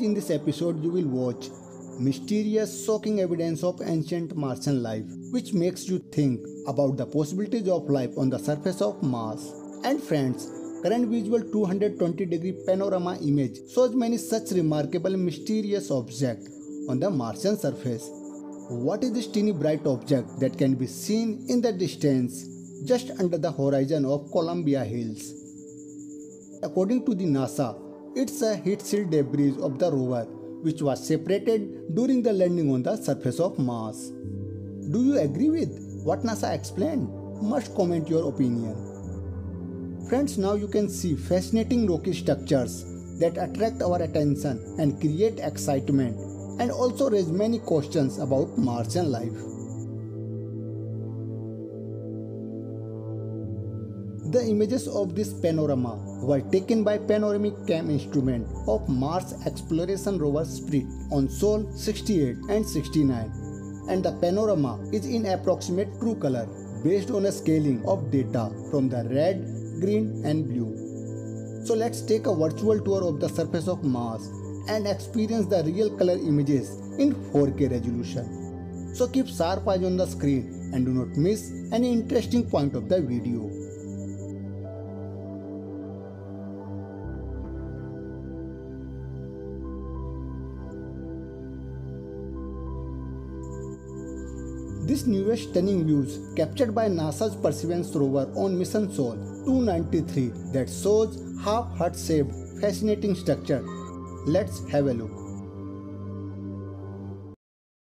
In this episode, you will watch mysterious, shocking evidence of ancient Martian life, which makes you think about the possibilities of life on the surface of Mars. And friends, current visual 220 degree panorama image shows many such remarkable mysterious objects on the Martian surface. What is this teeny bright object that can be seen in the distance just under the horizon of Columbia Hills? According to the NASA, it's a heat shield debris of the rover which was separated during the landing on the surface of Mars. Do you agree with what NASA explained? Must comment your opinion. Friends, now you can see fascinating rocky structures that attract our attention and create excitement and also raise many questions about Martian life. The images of this panorama were taken by Panoramic Cam instrument of Mars Exploration Rover Spirit on Sol 68 and 69 and the panorama is in approximate true color based on a scaling of data from the red, green and blue. So let's take a virtual tour of the surface of Mars and experience the real color images in 4K resolution. So keep sharp eyes on the screen and do not miss any interesting point of the video. This newest stunning views captured by NASA's Perseverance rover on mission Sol 293 that shows half heart shaped fascinating structure. Let's have a look.